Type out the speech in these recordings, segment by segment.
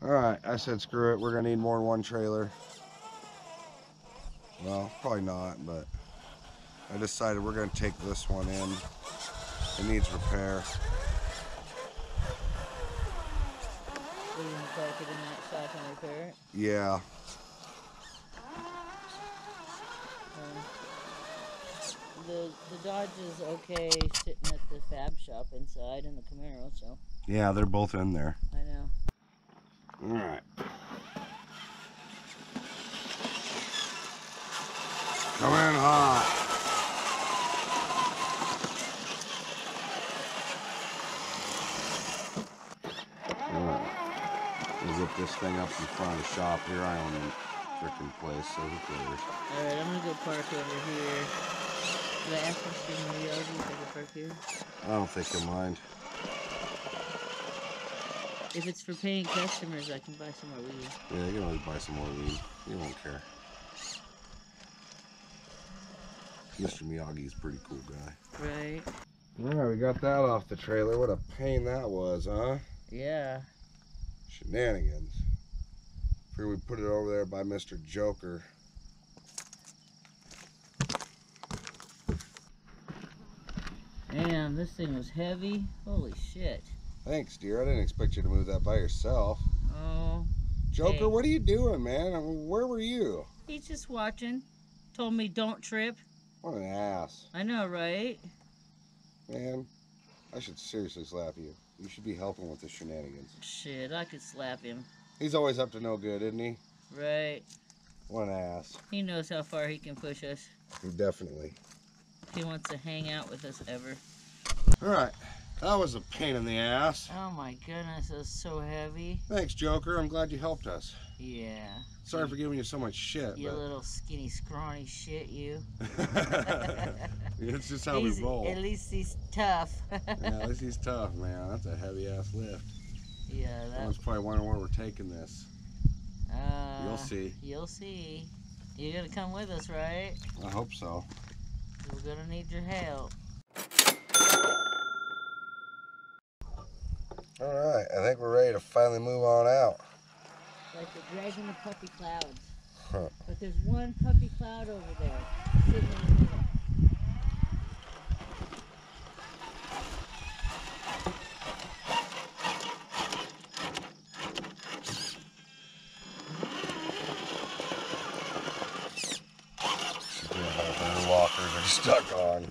All right, I said screw it. We're gonna need more than one trailer. Well, probably not, but I decided we're gonna take this one in. It needs repair. We're gonna park it in that shop and repair. Yeah, Um, the the Dodge is okay sitting at the fab shop inside in the Camaro, so yeah, they're both in there. I know. All right. Come in hot. Alright. Zip this thing up in front of the shop here. I own the freaking place, so who cares? Alright, I'm gonna go park over here. Did I ask Mr. Moriarty if I could park here? I don't think you'll mind. If it's for paying customers, I can buy some more weed. Yeah, you can always buy some more weed. You won't care. Mr. Miyagi's a pretty cool guy. Right? Alright, we got that off the trailer. What a pain that was, huh? Yeah. Shenanigans. Figure we put it over there by Mr. Joker. Damn, this thing was heavy. Holy shit. Thanks, dear. I didn't expect you to move that by yourself. Oh, Joker, Hey. what are you doing, man? I mean, where were you? he's just watching. Told me don't trip. What an ass. I know, right? Man, I should seriously slap you. You should be helping with the shenanigans. Shit, I could slap him. He's always up to no good, isn't he? Right? What an ass. He knows how far he can push us. He definitely. If he wants to hang out with us ever. Alright, that was a pain in the ass. Oh my goodness, that's so heavy. Thanks, Joker. I'm glad you helped us. Yeah. Sorry for giving you so much shit, You but little skinny, scrawny shit, you. it's just how He's- we roll. At least he's tough. yeah, at least he's tough, man. That's a heavy ass lift. yeah, that. Everyone's probably wondering where we're taking this. Uh, You'll see. You'll see. You're gonna come with us, right? I hope so. We're gonna need your help. All right, I think we're ready to finally move on out. Like the dragging the puppy clouds. Huh. But there's one puppy cloud over there, sitting in the middle. Lockers are stuck on.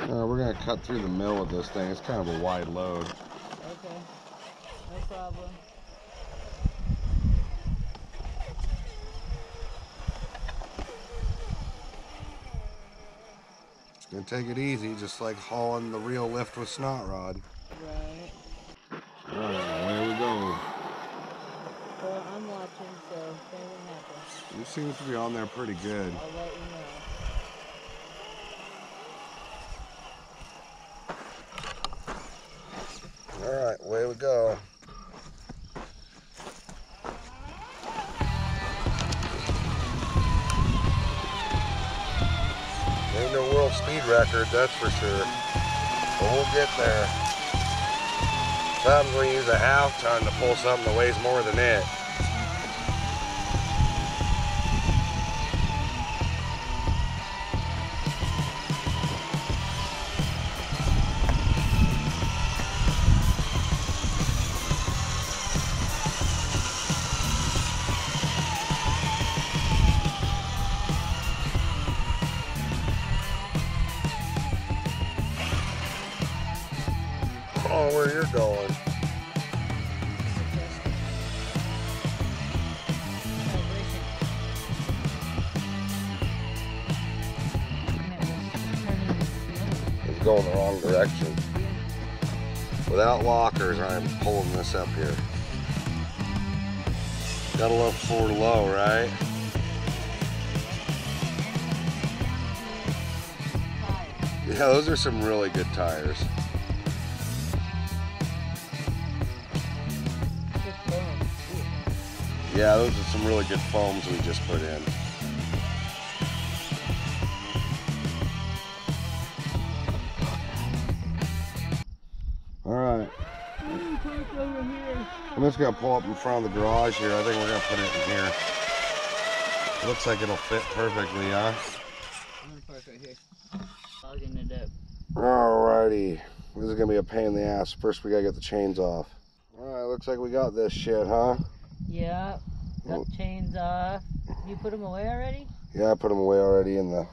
Uh, we're gonna cut through the middle of this thing. It's kind of a wide load. Okay. No problem. It's gonna take it easy, just like hauling the real lift with snot rod. Right. Right, away we go. Well, I'm watching, so anything happens, You seem to be on there pretty good. I'll let you know. All away we go. Ain't no world speed record, that's for sure. But we'll get there. Sometimes we use a half ton to pull something that weighs more than it. You're going. It's going the wrong direction. Without lockers, I'm pulling this up here. Gotta love forward low, right? Yeah, those are some really good tires. Yeah, those are some really good foams we just put in. All right, park over here. I'm just gonna pull up in front of the garage here. I think we're gonna put it in here. Looks like it'll fit perfectly, huh? Alrighty. This is gonna be a pain in the ass. First we gotta get the chains off. Alright, looks like we got this shit, huh? Yeah. Got the chains off. You put them away already? Yeah, I put them away already in the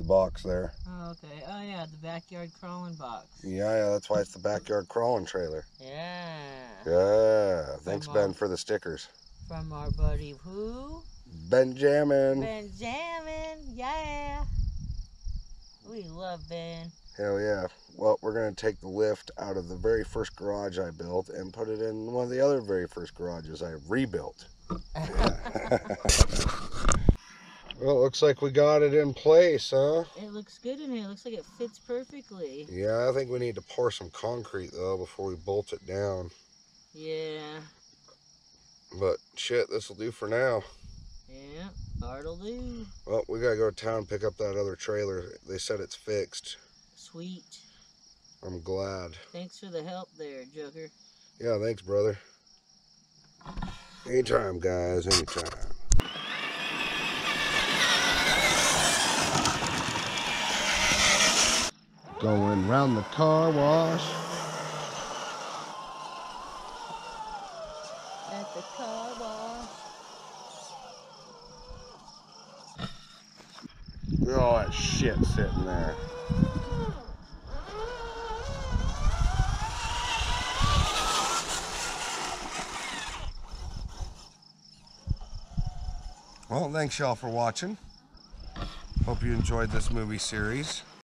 the box there. Oh, okay. Oh, yeah, the backyard crawling box. Yeah, yeah, that's why it's the backyard crawling trailer. Yeah. Yeah. Thanks From, Ben for the stickers. From our buddy who? Benjamin. Benjamin. Yeah. We love Ben. Hell yeah. Well, we're going to take the lift out of the very first garage I built and put it in one of the other very first garages I rebuilt. well, it looks like we got it in place, huh? It looks good in here. It looks like it fits perfectly. Yeah, I think we need to pour some concrete, though, before we bolt it down. Yeah. But shit, this will do for now. Yeah. Hard'll do. Well, we got to go to town and pick up that other trailer. They said it's fixed. Sweet. I'm glad. Thanks for the help there, Joker. Yeah, thanks, brother. Anytime, guys, anytime. Going round the car wash. At the car wash. Look at all that shit sitting there. Well, thanks y'all for watching. Hope you enjoyed this movie series.